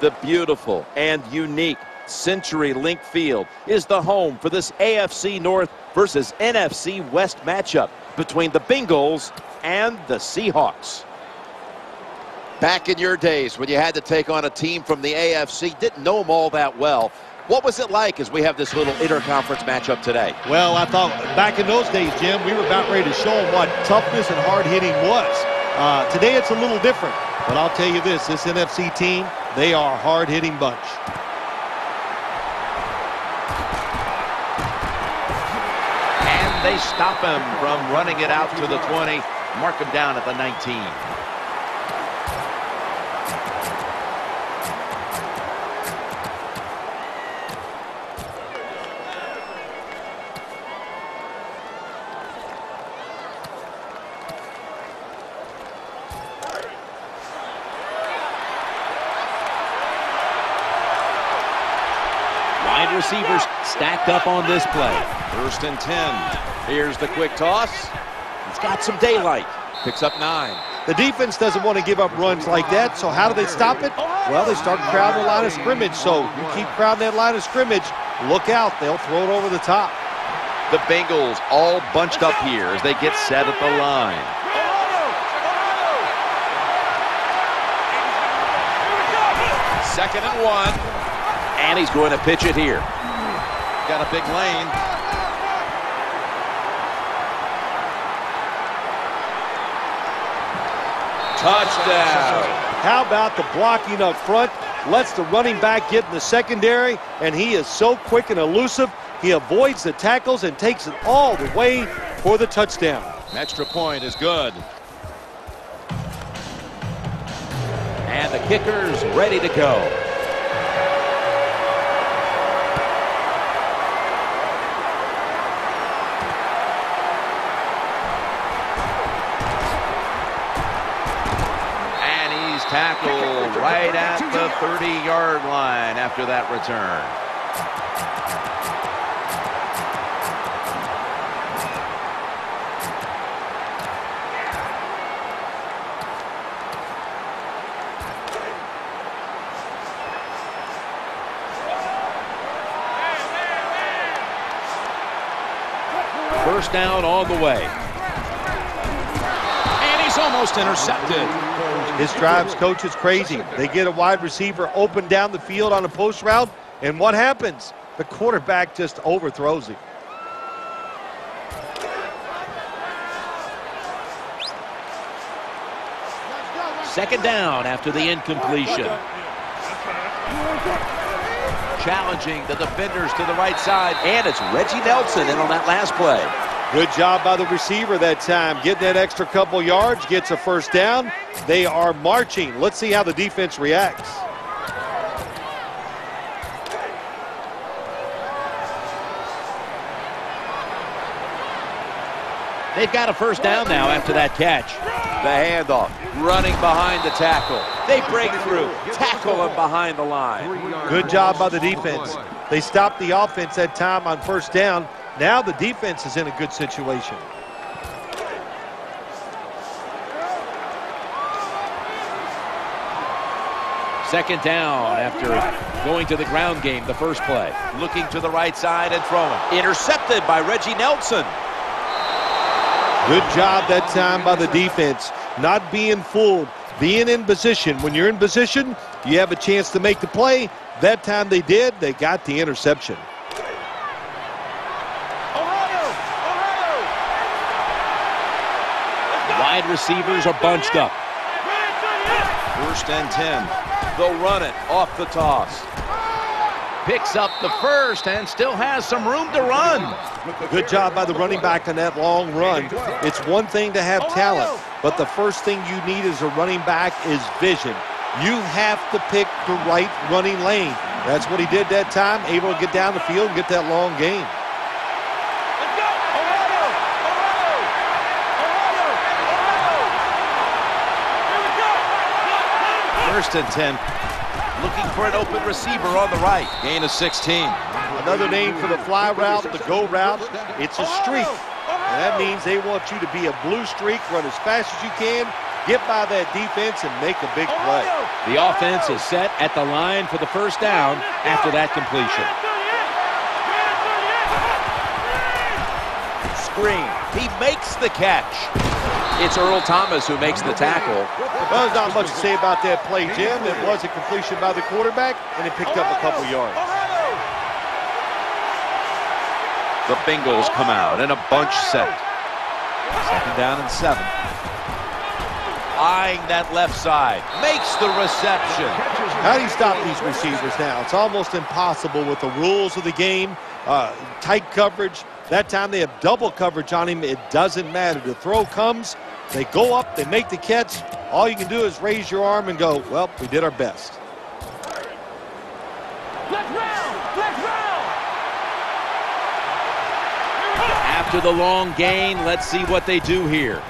The beautiful and unique Century Link Field is the home for this AFC North versus NFC West matchup between the Bengals and the Seahawks. Back in your days when you had to take on a team from the AFC, didn't know them all that well. What was it like as we have this little interconference matchup today? Well, I thought back in those days, Jim, we were about ready to show them what toughness and hard hitting was. Uh, today it's a little different, but I'll tell you this, this NFC team, they are a hard hitting bunch. And they stop him from running it out to the 20, mark him down at the 19. Stacked up on this play. First and 10. Here's the quick toss. He's got some daylight. Picks up nine. The defense doesn't want to give up runs like that, so how do they stop it? Well, they start crowding the line of scrimmage, so you keep crowding that line of scrimmage, look out, they'll throw it over the top. The Bengals all bunched up here as they get set at the line. Second and one. And he's going to pitch it here. Got a big lane. Touchdown. How about the blocking up front? Lets the running back get in the secondary, and he is so quick and elusive. He avoids the tackles and takes it all the way for the touchdown. Extra point is good. And the kicker's ready to go. And he's tackled right at the 30-yard line after that return. First down on the way. And he's almost intercepted. His drives coach is crazy. They get a wide receiver open down the field on a post route, and what happens? The quarterback just overthrows him. Second down after the incompletion. Challenging the defenders to the right side, and it's Reggie Nelson in on that last play. Good job by the receiver that time. Getting that extra couple yards, gets a first down. They are marching. Let's see how the defense reacts. They've got a first down now after that catch. The handoff, running behind the tackle. They break through, tackle him behind the line. Good job by the defense. They stopped the offense that time on first down. Now the defense is in a good situation. Second down after going to the ground game the first play. Looking to the right side and throwing. Intercepted by Reggie Nelson. Good job that time by the defense. Not being fooled, being in position. When you're in position, you have a chance to make the play. That time they did, they got the interception. Wide receivers are bunched up. First and 10. They'll run it off the toss. Picks up the first and still has some room to run. Good job by the running back on that long run. It's one thing to have talent, but the first thing you need as a running back is vision. You have to pick the right running lane. That's what he did that time, able to get down the field and get that long gain. First and 10. Looking for an open receiver on the right. Gain of 16. Another name for the fly route, the go route. It's a streak. And that means they want you to be a blue streak, run as fast as you can, get by that defense and make a big play. The offense is set at the line for the first down after that completion. Screen. He makes the catch. It's Earl Thomas who makes the tackle. Well, there's not much to say about that play, Jim. It was a completion by the quarterback, and it picked up a couple yards. The Bengals come out in a bunch set. Second down and seven. Eyeing that left side. Makes the reception. How do you stop these receivers now? It's almost impossible with the rules of the game. Uh, tight coverage. That time they have double coverage on him. It doesn't matter. The throw comes. They go up. They make the catch. All you can do is raise your arm and go, well, we did our best. After the long gain, let's see what they do here.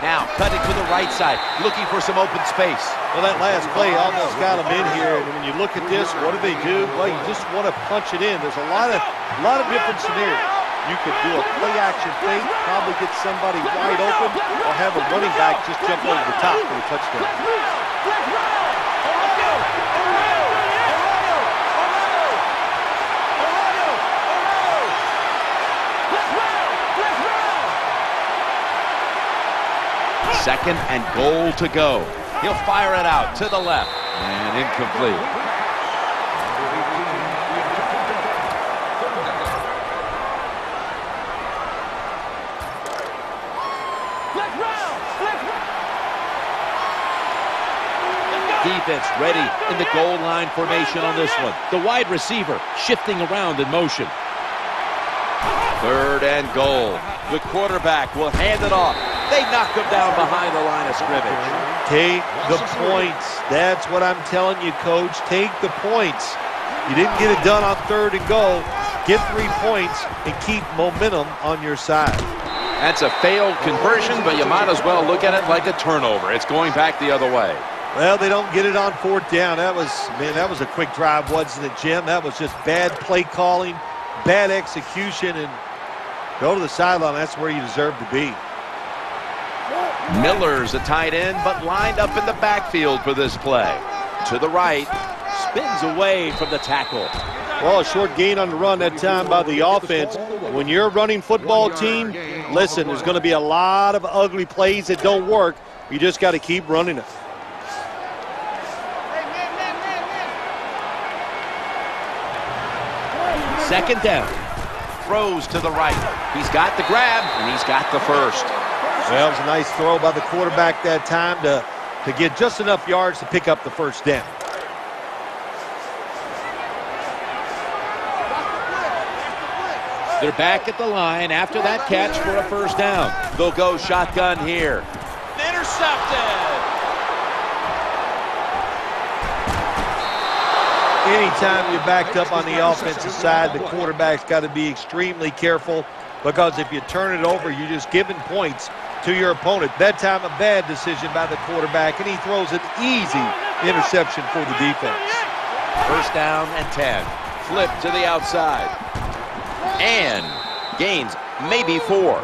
Now cutting to the right side, looking for some open space. Well, that last play almost got them in here. And when you look at this, what do they do? Well, you just want to punch it in. There's a lot of, a lot of different scenarios. You could do a play action fake, probably get somebody wide open, or have a running back just jump over the top for a touchdown. Second and goal to go. He'll fire it out to the left. And incomplete. Defense ready in the goal line formation on this one. The wide receiver shifting around in motion. Third and goal. The quarterback will hand it off. They knock him down behind the line of scrimmage. Take the points. That's what I'm telling you, Coach. Take the points. You didn't get it done on third and goal. Get three points and keep momentum on your side. That's a failed conversion, but you might as well look at it like a turnover. It's going back the other way. Well, they don't get it on fourth down. That was, man, that was a quick drive, wasn't it, Jim? That was just bad play calling, bad execution, and go to the sideline. That's where you deserve to be. Miller's a tight end, but lined up in the backfield for this play. To the right, spins away from the tackle. Well, a short gain on the run that time by the offense. When you're a running football team, listen, there's going to be a lot of ugly plays that don't work. You just got to keep running it. Second down. Throws to the right. He's got the grab, and he's got the first. Well, it was a nice throw by the quarterback that time to, to get just enough yards to pick up the first down. They're back at the line after that catch for a first down. They'll go shotgun here. Intercepted. Anytime you're backed up on the offensive side, the quarterback's got to be extremely careful because if you turn it over, you're just giving points to your opponent. That time, a bad decision by the quarterback, and he throws an easy interception for the defense. First down and 10. Flip to the outside. And gains maybe four.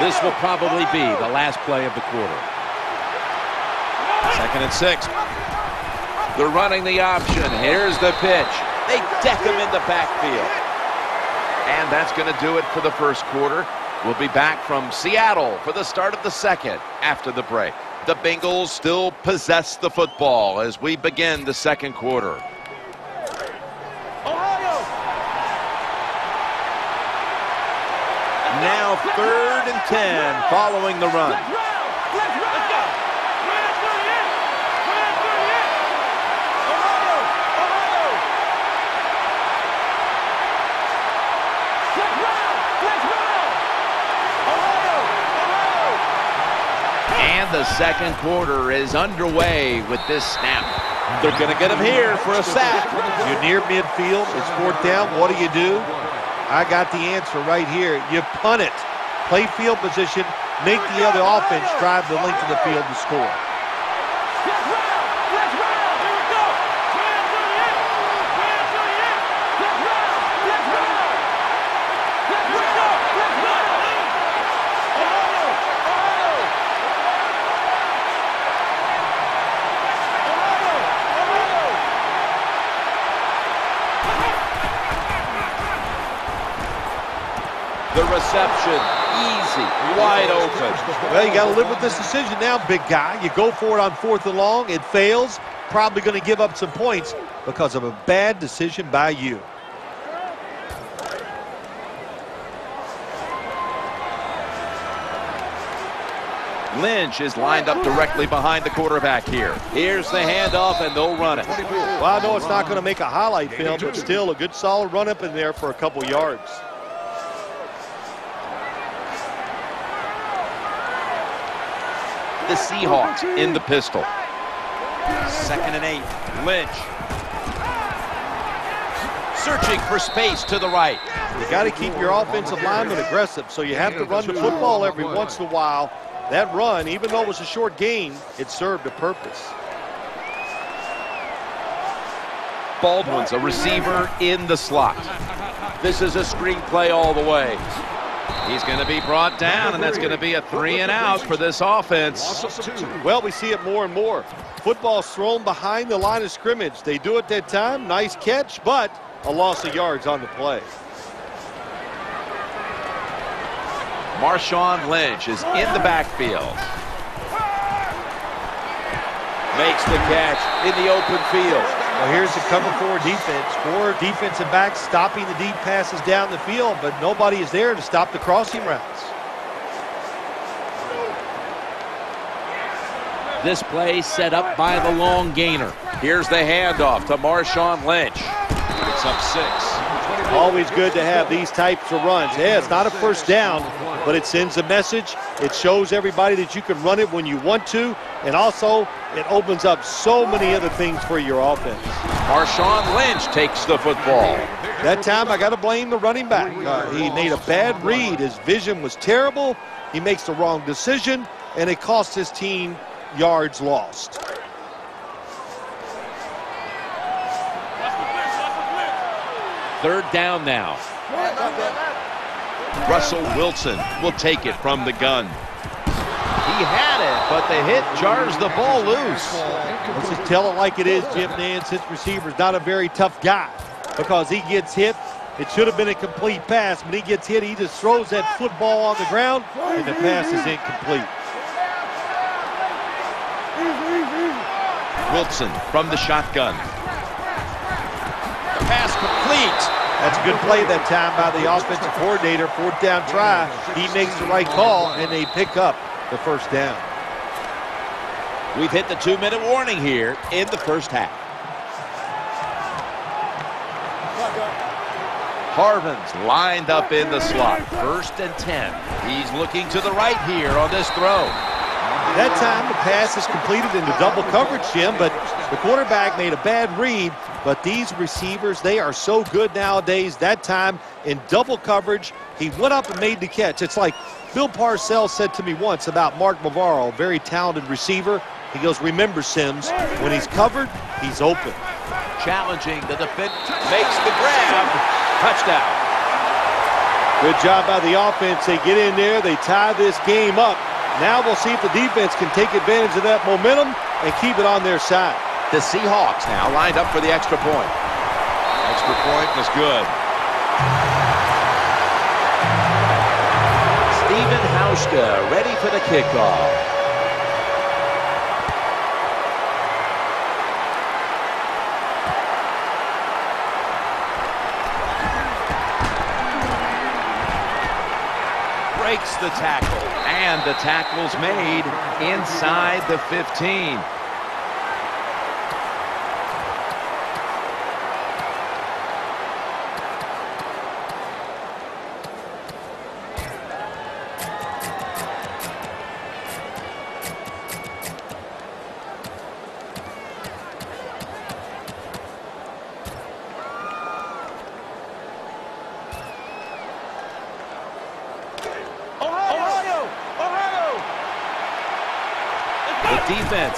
This will probably be the last play of the quarter. Second and six. They're running the option. Here's the pitch. They deck him in the backfield. And that's going to do it for the first quarter. We'll be back from Seattle for the start of the second after the break. The Bengals still possess the football as we begin the second quarter. Now third and 10 following the run. And the second quarter is underway with this snap. They're going to get him here for a sack. You're near midfield. It's fourth down. What do you do? I got the answer right here. You punt it. Play field position. Make the other offense drive the length of the field to score. The reception, easy, wide open. Well, you got to live with this decision now, big guy. You go for it on fourth and long. It fails. Probably going to give up some points because of a bad decision by you. Lynch is lined up directly behind the quarterback here. Here's the handoff, and they'll run it. Well, I know it's not going to make a highlight film, but still a good solid run up in there for a couple yards. The Seahawks in the pistol. Second and eight. Lynch. Searching for space to the right. You got to keep your offensive lineman aggressive, so you have to run the football every once in a while that run, even though it was a short gain, it served a purpose. Baldwin's a receiver in the slot. This is a screen play all the way. He's going to be brought down, and that's going to be a three and out for this offense. Well, we see it more and more. Football's thrown behind the line of scrimmage. They do it that time. Nice catch, but a loss of yards on the play. Marshawn Lynch is in the backfield. Makes the catch in the open field. Well, here's the cover four defense. Four defensive backs stopping the deep passes down the field, but nobody is there to stop the crossing routes. This play set up by the long gainer. Here's the handoff to Marshawn Lynch. Picks up six. Always good to have these types of runs. Yeah, it's not a first down, but it sends a message. It shows everybody that you can run it when you want to, and also it opens up so many other things for your offense. Marshawn Lynch takes the football. That time I got to blame the running back. Uh, he made a bad read. His vision was terrible. He makes the wrong decision, and it cost his team yards lost. Third down now. Russell Wilson will take it from the gun. He had it, but the hit jars the ball loose. Let's just tell it like it is, Jim Nantz. His receiver's not a very tough guy because he gets hit. It should have been a complete pass, but he gets hit. He just throws that football on the ground, and the pass is incomplete. Wilson from the shotgun. The pass complete. That's a good play that time by the offensive coordinator. Fourth down try. He makes the right call, and they pick up the first down. We've hit the two-minute warning here in the first half. Harvin's lined up in the slot. First and 10. He's looking to the right here on this throw. That time the pass is completed into double coverage, Jim, but the quarterback made a bad read. But these receivers, they are so good nowadays. That time in double coverage, he went up and made the catch. It's like Bill Parcells said to me once about Mark Bavaro, very talented receiver. He goes, remember, Simms, when he's covered, he's open. Challenging the defense, makes the grab. Touchdown. Good job by the offense. They get in there, they tie this game up. Now we'll see if the defense can take advantage of that momentum and keep it on their side. The Seahawks now lined up for the extra point. Extra point was good. Stephen Hauschka ready for the kickoff. breaks the tackle. And the tackle's made inside the 15.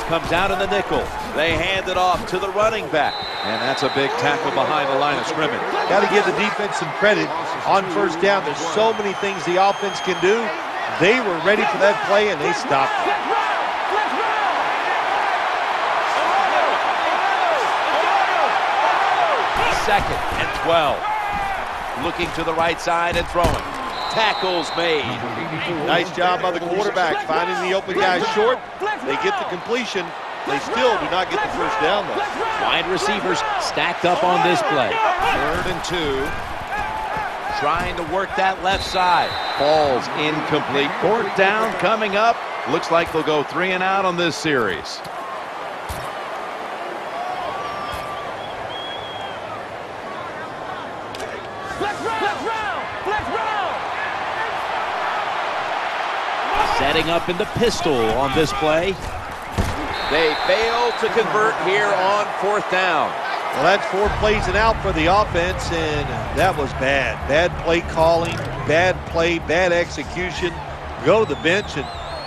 Comes out in the nickel. They hand it off to the running back. And that's a big tackle behind the line of scrimmage. Got to give the defense some credit on first down. There's so many things the offense can do. They were ready for that play, and they stopped it. Second and 12. Looking to the right side and throwing. Tackle's made. Nice job by the quarterback finding the open guy short. They get the completion. They still do not get the first down, though. Wide receivers stacked up on this play. Third and two. Trying to work that left side. Falls incomplete. Fourth down coming up. Looks like they'll go three and out on this series. Setting up in the pistol on this play. They fail to convert here on fourth down. Well, that's four plays and out for the offense, and that was bad. Bad play calling, bad play, bad execution. Go to the bench and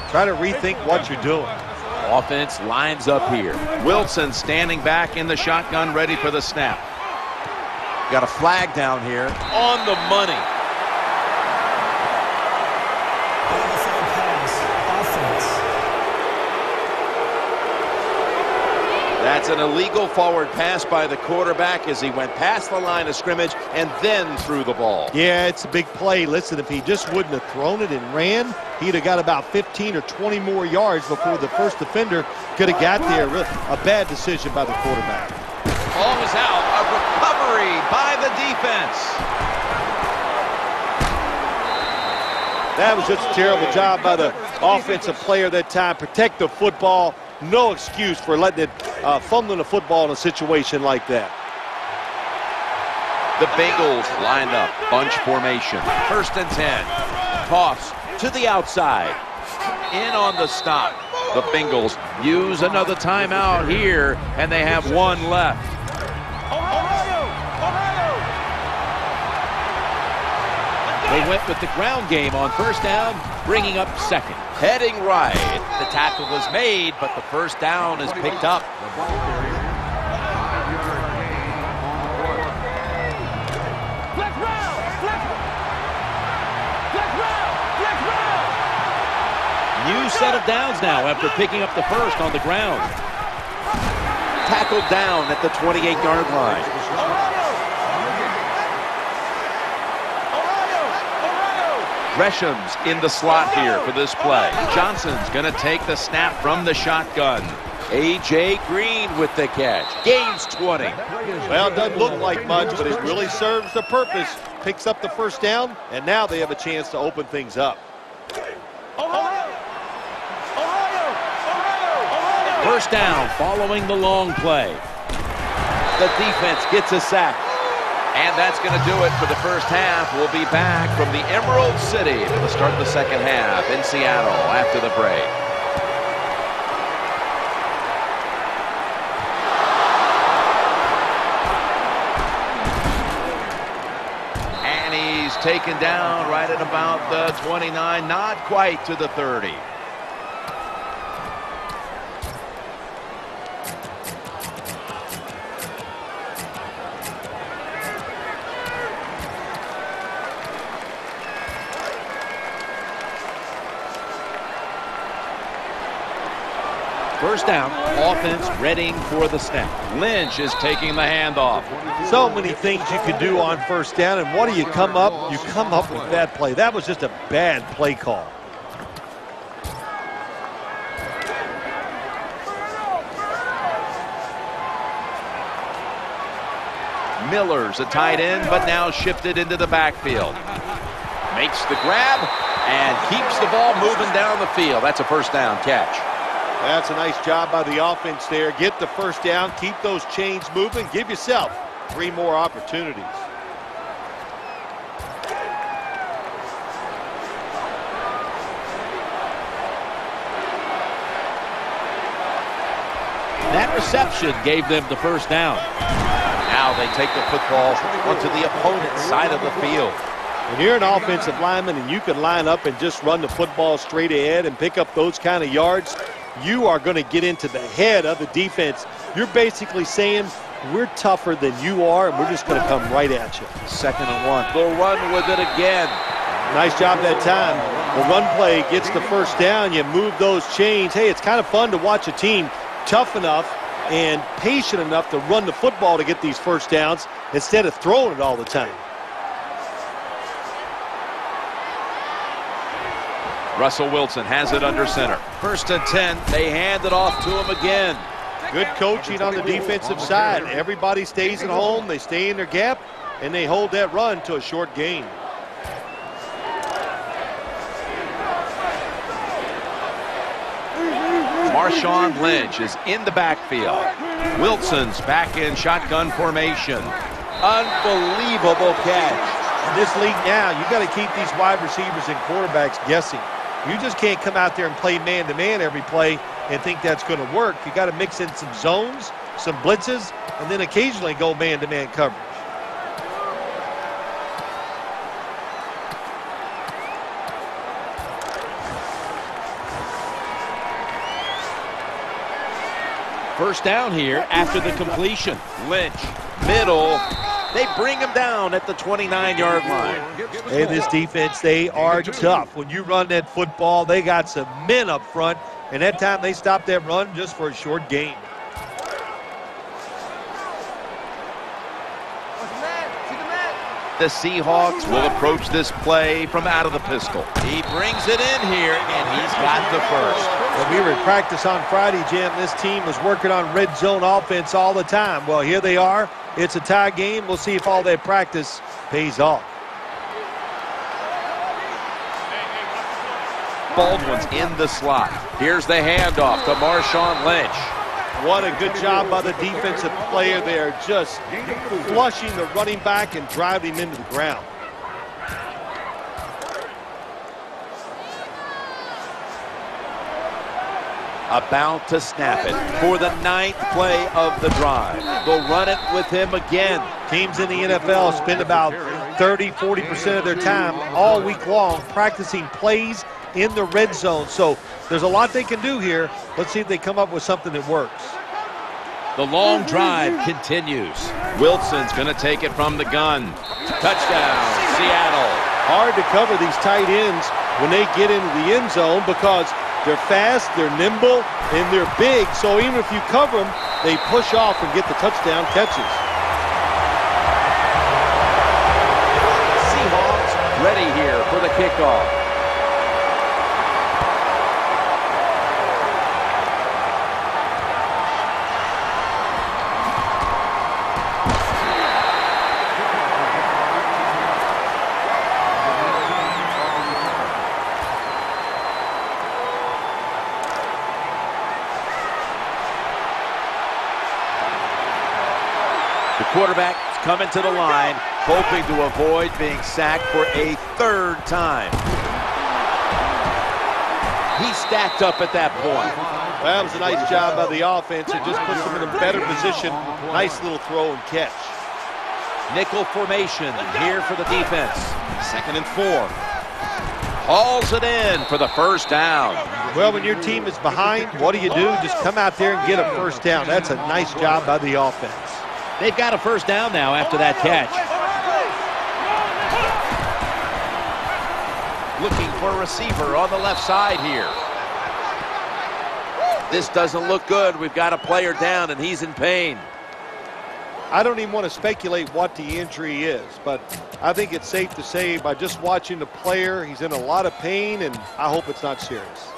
try to rethink what you're doing. Offense lines up here. Wilson standing back in the shotgun, ready for the snap. Got a flag down here on the money. That's an illegal forward pass by the quarterback as he went past the line of scrimmage and then threw the ball. Yeah, it's a big play. Listen, if he just wouldn't have thrown it and ran, he'd have got about 15 or 20 more yards before the first defender could have got there. A bad decision by the quarterback. Ball is out. A recovery by the defense. That was just a terrible job by the offensive player that time. Protect the football no excuse for letting it uh, fumbling the football in a situation like that. The Bengals lined up, bunch formation, first and 10. Toss to the outside, in on the stop. The Bengals use another timeout here, and they have one left. They went with the ground game on first down, bringing up second. Heading right. The tackle was made, but the first down is picked up. New set of downs now after picking up the first on the ground. Tackled down at the 28-yard line. Gresham's in the slot here for this play. Johnson's going to take the snap from the shotgun. A.J. Green with the catch. Gains 20. Well, it doesn't look like much, but it really serves the purpose. Picks up the first down, and now they have a chance to open things up. First down following the long play. The defense gets a sack. And that's going to do it for the first half. We'll be back from the Emerald City to the start of the second half in Seattle after the break. And he's taken down right at about the 29, not quite to the 30. First down, offense readying for the snap. Lynch is taking the handoff. So many things you can do on first down, and what do you come up? You come up with that play. That was just a bad play call. Miller's a tight end, but now shifted into the backfield. Makes the grab and keeps the ball moving down the field. That's a first down catch. That's a nice job by the offense there. Get the first down, keep those chains moving, give yourself three more opportunities. That reception gave them the first down. Now they take the football onto the opponent's side of the field. When you're an offensive lineman and you can line up and just run the football straight ahead and pick up those kind of yards, you are going to get into the head of the defense. You're basically saying, we're tougher than you are, and we're just going to come right at you. Second and one. They'll run with it again. Nice job that time. The run play gets the first down. You move those chains. Hey, it's kind of fun to watch a team tough enough and patient enough to run the football to get these first downs instead of throwing it all the time. Russell Wilson has it under center. First and 10. They hand it off to him again. Good coaching on the defensive side. Everybody stays at home. They stay in their gap, and they hold that run to a short gain. Marshawn Lynch is in the backfield. Wilson's back in shotgun formation. Unbelievable catch. In this league now, you've got to keep these wide receivers and quarterbacks guessing. You just can't come out there and play man-to-man -man every play and think that's going to work. You got to mix in some zones, some blitzes, and then occasionally go man-to-man -man coverage. First down here after the completion. Lynch, middle. They bring him down at the 29-yard line. Hey, this defense, they are tough. When you run that football, they got some men up front, and that time they stopped that run just for a short gain. The Seahawks will approach this play from out of the pistol. He brings it in here, and he's got the first. When we were at practice on Friday, Jim, this team was working on red zone offense all the time. Well, here they are. It's a tie game. We'll see if all that practice pays off. Baldwin's in the slot. Here's the handoff to Marshawn Lynch. What a good job by the defensive player there, just flushing the running back and driving him into the ground. About to snap it for the ninth play of the drive. They'll run it with him again. Teams in the NFL spend about 30, 40% of their time all week long practicing plays in the red zone. So there's a lot they can do here. Let's see if they come up with something that works. The long drive continues. Wilson's going to take it from the gun. Touchdown, Seattle. Hard to cover these tight ends when they get into the end zone because they're fast, they're nimble, and they're big. So even if you cover them, they push off and get the touchdown catches. Seahawks ready here for the kickoff. Coming to the line, hoping to avoid being sacked for a third time. He stacked up at that point. Well, that was a nice job by the offense. It just puts them in a better position. Nice little throw and catch. Nickel formation here for the defense. Second and four. Hauls it in for the first down. Well, when your team is behind, what do you do? Just come out there and get a first down. That's a nice job by the offense. They've got a first down now after that catch. Looking for a receiver on the left side here. This doesn't look good. We've got a player down, and he's in pain. I don't even want to speculate what the injury is, but I think it's safe to say by just watching the player, he's in a lot of pain, and I hope it's not serious.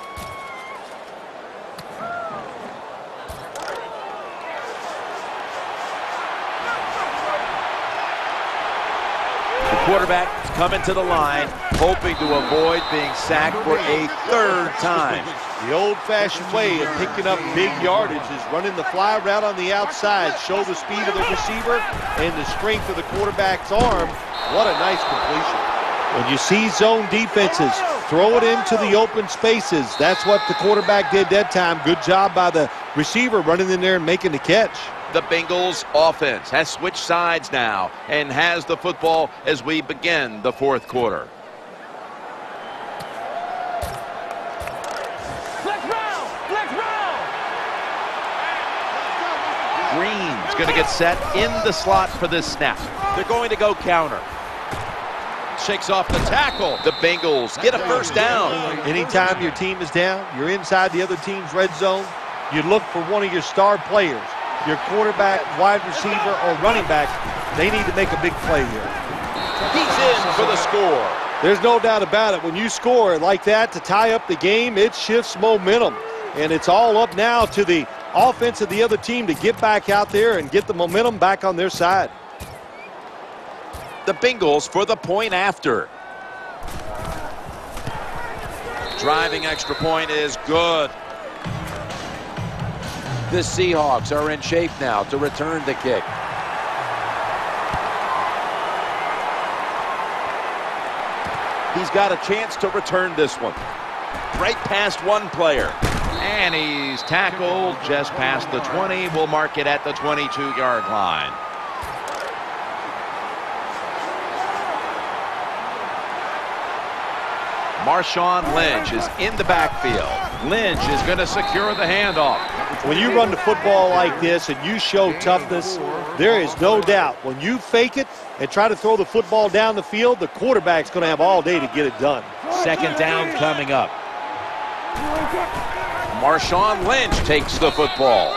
Quarterback coming to the line, hoping to avoid being sacked for a third time. The old-fashioned way of picking up big yardage is running the fly route on the outside, show the speed of the receiver and the strength of the quarterback's arm. What a nice completion. When you see zone defenses, throw it into the open spaces. That's what the quarterback did that time. Good job by the receiver running in there and making the catch. The Bengals offense has switched sides now and has the football as we begin the fourth quarter. Green's going to get set in the slot for this snap. They're going to go counter. Shakes off the tackle. The Bengals get a first down. Anytime your team is down, you're inside the other team's red zone, you look for one of your star players your quarterback, wide receiver, or running back, they need to make a big play here. He's in for the score. There's no doubt about it. When you score like that to tie up the game, it shifts momentum. And it's all up now to the offense of the other team to get back out there and get the momentum back on their side. The Bengals for the point after. Driving extra point is good. The Seahawks are in shape now to return the kick. He's got a chance to return this one. Right past one player. And he's tackled just past the 20. We'll mark it at the 22-yard line. Marshawn Lynch is in the backfield. Lynch is going to secure the handoff. When you run the football like this and you show toughness, there is no doubt when you fake it and try to throw the football down the field, the quarterback's going to have all day to get it done. Second down coming up. Marshawn Lynch takes the football.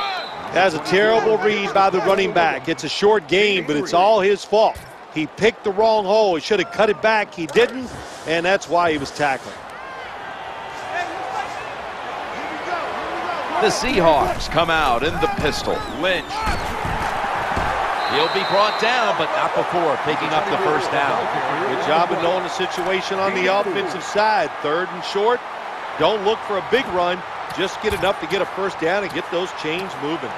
That's a terrible read by the running back. It's a short game, but it's all his fault. He picked the wrong hole. He should have cut it back. He didn't, and that's why he was tackling. The Seahawks come out in the pistol. Lynch. He'll be brought down, but not before picking up the first down. Good job of knowing the situation on the offensive side. Third and short. Don't look for a big run. Just get enough to get a first down and get those chains moving.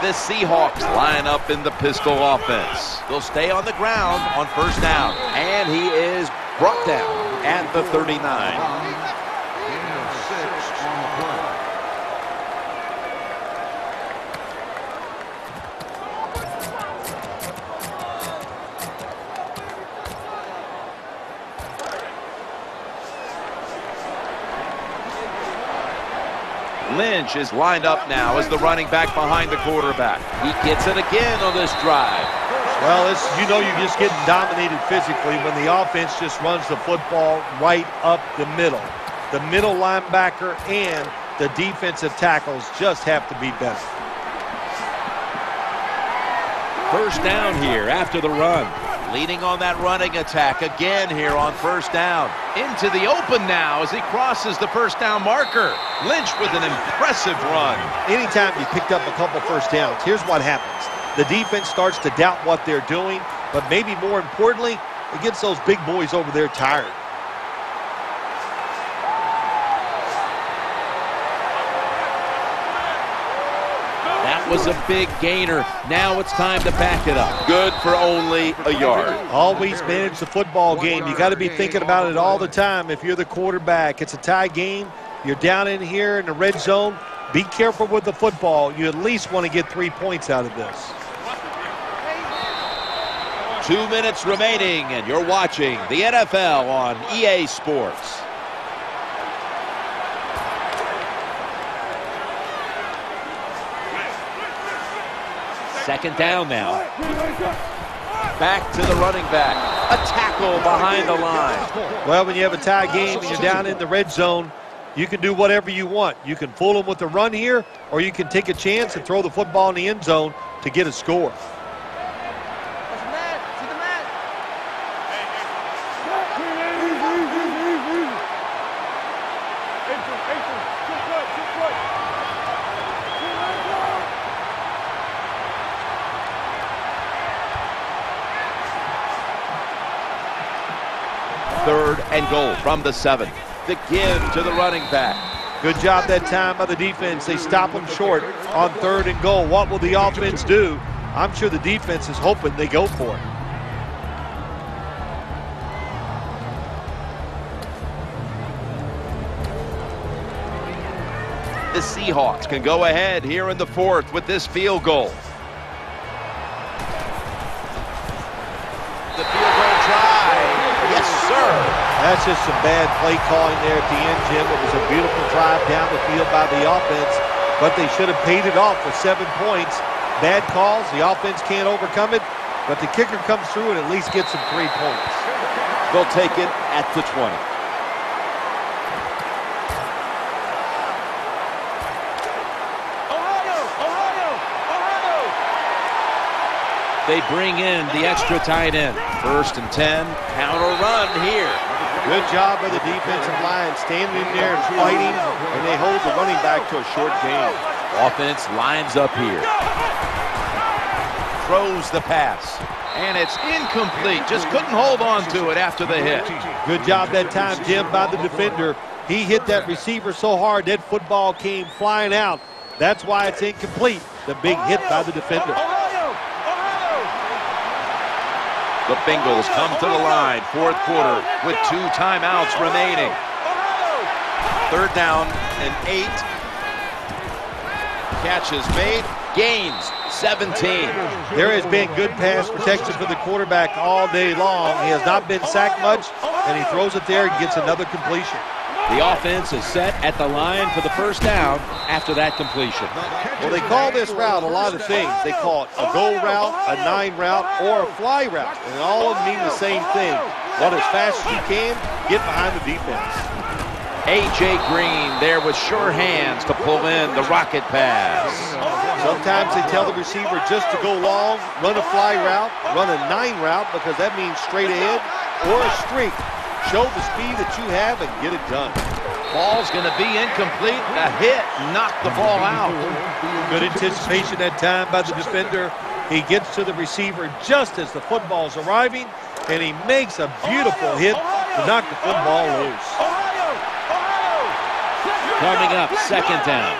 The Seahawks line up in the pistol offense. They'll stay on the ground on first down. And he is brought down at the 39. Lynch is lined up now as the running back behind the quarterback. He gets it again on this drive. Well, it's, you know you're just getting dominated physically when the offense just runs the football right up the middle. The middle linebacker and the defensive tackles just have to be better. First down here after the run. Leading on that running attack again here on first down. Into the open now as he crosses the first down marker. Lynch with an impressive run. Anytime you picked up a couple first downs, here's what happens. The defense starts to doubt what they're doing, but maybe more importantly, it gets those big boys over there tired. That was a big gainer. Now it's time to back it up. Good for only a yard. Always manage the football game. You got to be thinking about it all the time. If you're the quarterback, it's a tie game. You're down in here in the red zone. Be careful with the football. You at least want to get three points out of this. Two minutes remaining, and you're watching the NFL on EA Sports. Second down now. Back to the running back. A tackle behind the line. Well, when you have a tie game and you're down in the red zone, you can do whatever you want. You can fool them with the run here, or you can take a chance and throw the football in the end zone to get a score. And goal from the seven. The give to the running back. Good job that time by the defense. They stop them short on third and goal. What will the offense do? I'm sure the defense is hoping they go for it. The Seahawks can go ahead here in the fourth with this field goal. That's just some bad play calling there at the end, Jim. It was a beautiful drive down the field by the offense, but they should have paid it off with seven points. Bad calls. The offense can't overcome it, but the kicker comes through and at least gets some three points. They'll take it at the 20. They bring in the extra tight end. First and 10. Counter run here. Good job by the defensive line standing there and fighting, and they hold the running back to a short gain. Offense lines up here. Throws the pass. And it's incomplete. Just couldn't hold on to it after the hit. Good job that time, Jim, by the defender. He hit that receiver so hard that football came flying out. That's why it's incomplete. The big hit by the defender. The Bengals come to the line, fourth quarter, with two timeouts remaining. Third down and eight. Catch is made. Gains 17. There has been good pass protection for the quarterback all day long. He has not been sacked much, and he throws it there and gets another completion. The offense is set at the line for the first down after that completion. Well, they call this route a lot of things. They call it a go route, a nine route, or a fly route. And all of them mean the same thing. Run as fast as you can, get behind the defense. A.J. Green there with sure hands to pull in the rocket pass. Sometimes they tell the receiver just to go long, run a fly route, run a nine route because that means straight ahead, or a streak. Show the speed that you have and get it done. Ball's going to be incomplete. A hit knocked the ball out. Good anticipation that time by the defender. He gets to the receiver just as the football's arriving, and he makes a beautiful hit to knock the football loose. Coming up, second down.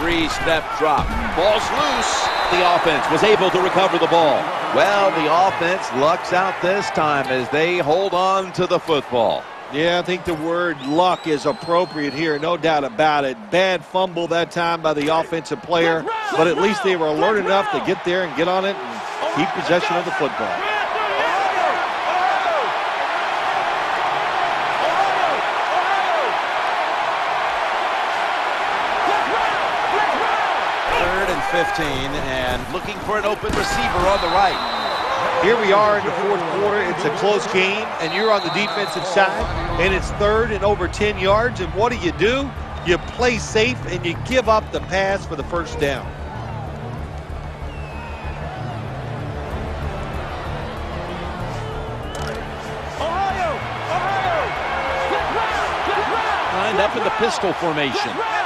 Three-step drop. Ball's loose. The offense was able to recover the ball. Well, the offense lucks out this time as they hold on to the football. Yeah, I think the word luck is appropriate here, no doubt about it. Bad fumble that time by the offensive player, but at least they were alert enough to get there and get on it and keep possession of the football. Third and 15 and looking for an open receiver on the right. Here we are in the fourth quarter. It's a close game, and you're on the defensive side, and it's third and over 10 yards. And what do you do? You play safe, and you give up the pass for the first down. Lined up in the pistol formation.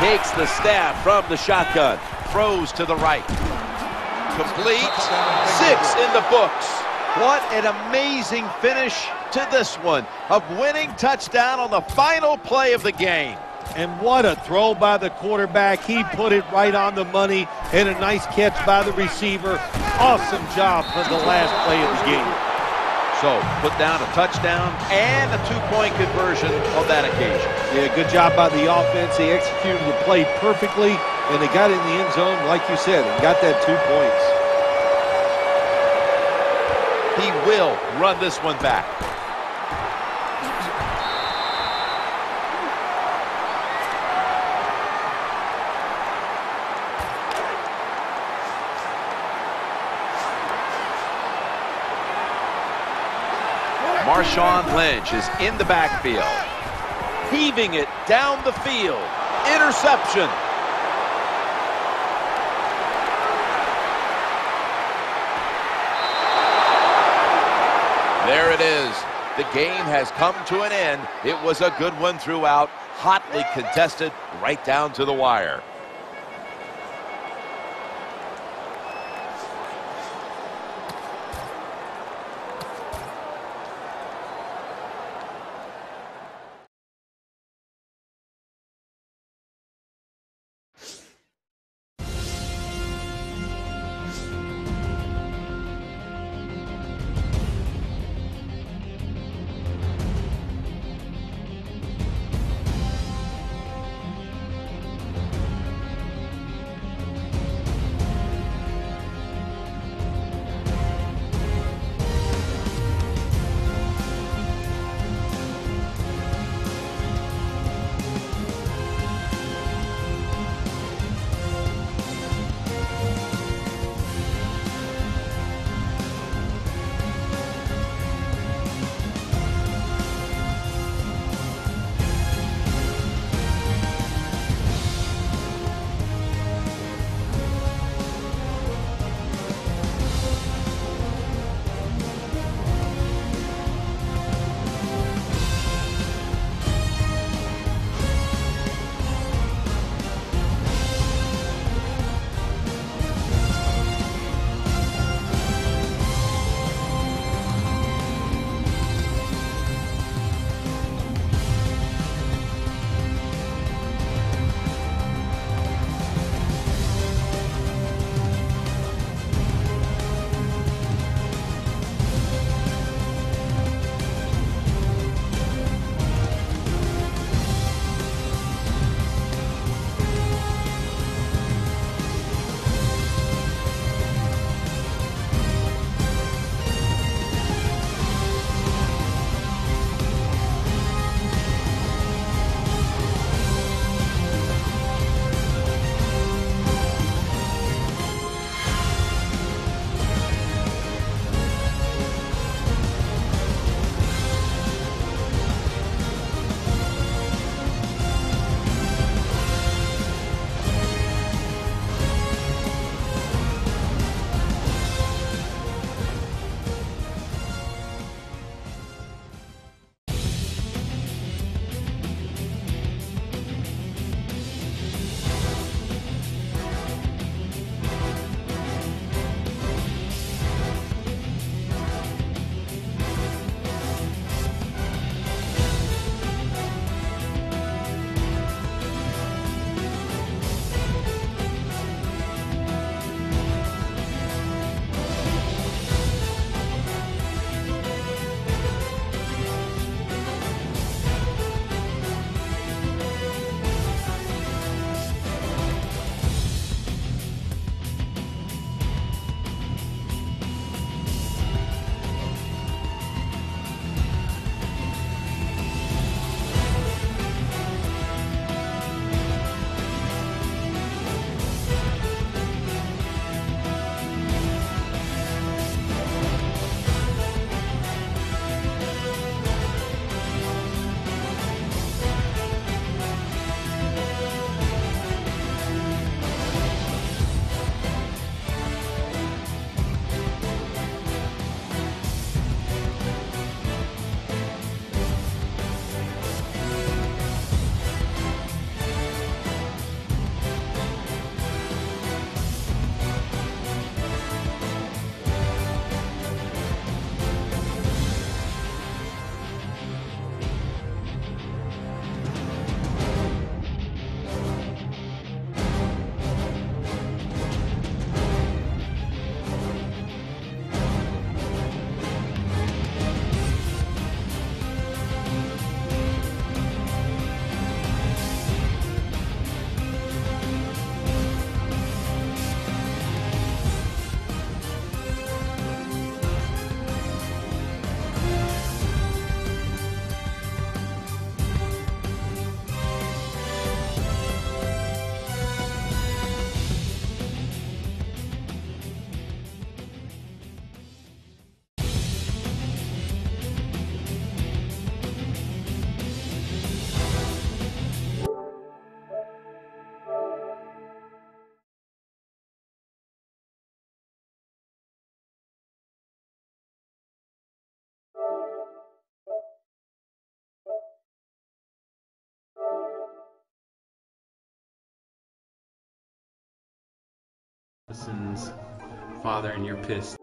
Takes the snap from the shotgun. Throws to the right. Complete. Six in the books. What an amazing finish to this one. A winning touchdown on the final play of the game. And what a throw by the quarterback. He put it right on the money, and a nice catch by the receiver. Awesome job for the last play of the game. So, put down a touchdown and a two-point conversion on that occasion. Yeah, good job by the offense. They executed the play perfectly, and they got in the end zone, like you said, and got that two points. He will run this one back. Marshawn Lynch is in the backfield. Heaving it down the field. Interception. There it is. The game has come to an end. It was a good one throughout. Hotly contested right down to the wire. Allison's father and you're pissed.